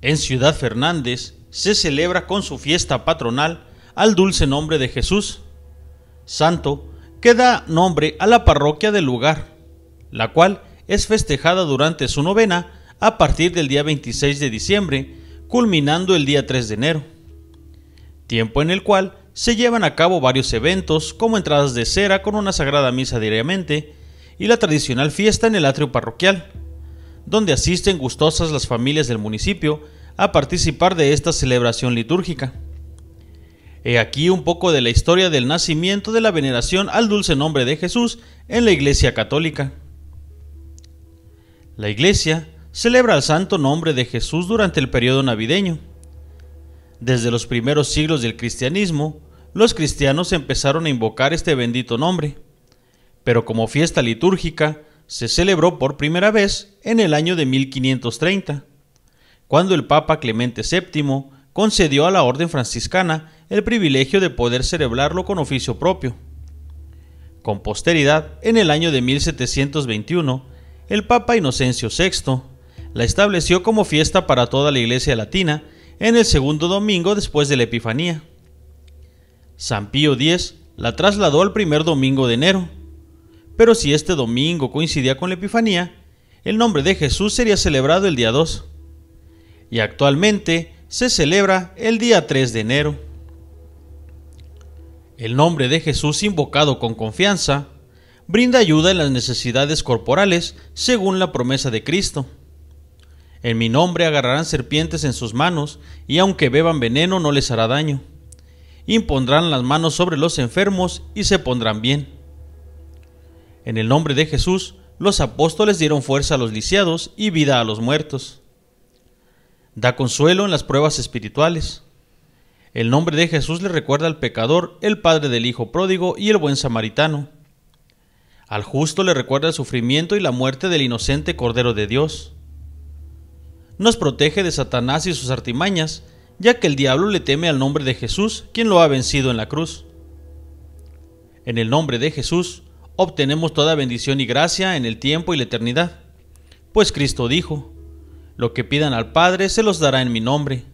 En Ciudad Fernández se celebra con su fiesta patronal al dulce nombre de Jesús, santo que da nombre a la parroquia del lugar, la cual es festejada durante su novena a partir del día 26 de diciembre, culminando el día 3 de enero, tiempo en el cual se llevan a cabo varios eventos como entradas de cera con una sagrada misa diariamente y la tradicional fiesta en el atrio parroquial, donde asisten gustosas las familias del municipio a participar de esta celebración litúrgica. He aquí un poco de la historia del nacimiento de la veneración al dulce nombre de Jesús en la Iglesia Católica. La Iglesia celebra el santo nombre de Jesús durante el periodo navideño. Desde los primeros siglos del cristianismo, los cristianos empezaron a invocar este bendito nombre, pero como fiesta litúrgica se celebró por primera vez en el año de 1530, cuando el Papa Clemente VII concedió a la Orden franciscana el privilegio de poder celebrarlo con oficio propio. Con posteridad, en el año de 1721, el Papa Inocencio VI la estableció como fiesta para toda la Iglesia Latina en el segundo domingo después de la Epifanía. San Pío X la trasladó al primer domingo de enero, pero si este domingo coincidía con la Epifanía, el nombre de Jesús sería celebrado el día 2. Y actualmente se celebra el día 3 de enero. El nombre de Jesús invocado con confianza brinda ayuda en las necesidades corporales según la promesa de Cristo. En mi nombre agarrarán serpientes en sus manos, y aunque beban veneno no les hará daño. Impondrán las manos sobre los enfermos y se pondrán bien. En el nombre de Jesús, los apóstoles dieron fuerza a los lisiados y vida a los muertos. Da consuelo en las pruebas espirituales. El nombre de Jesús le recuerda al pecador, el padre del hijo pródigo y el buen samaritano. Al justo le recuerda el sufrimiento y la muerte del inocente Cordero de Dios. Nos protege de Satanás y sus artimañas, ya que el diablo le teme al nombre de Jesús, quien lo ha vencido en la cruz. En el nombre de Jesús, obtenemos toda bendición y gracia en el tiempo y la eternidad. Pues Cristo dijo, lo que pidan al Padre se los dará en mi nombre.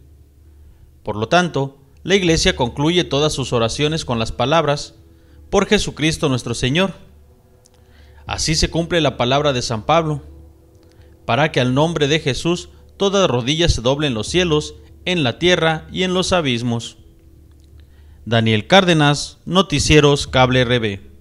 Por lo tanto, la Iglesia concluye todas sus oraciones con las palabras, por Jesucristo nuestro Señor. Así se cumple la palabra de San Pablo, para que al nombre de Jesús toda rodilla se doble en los cielos, en la tierra y en los abismos. Daniel Cárdenas, Noticieros Cable RB.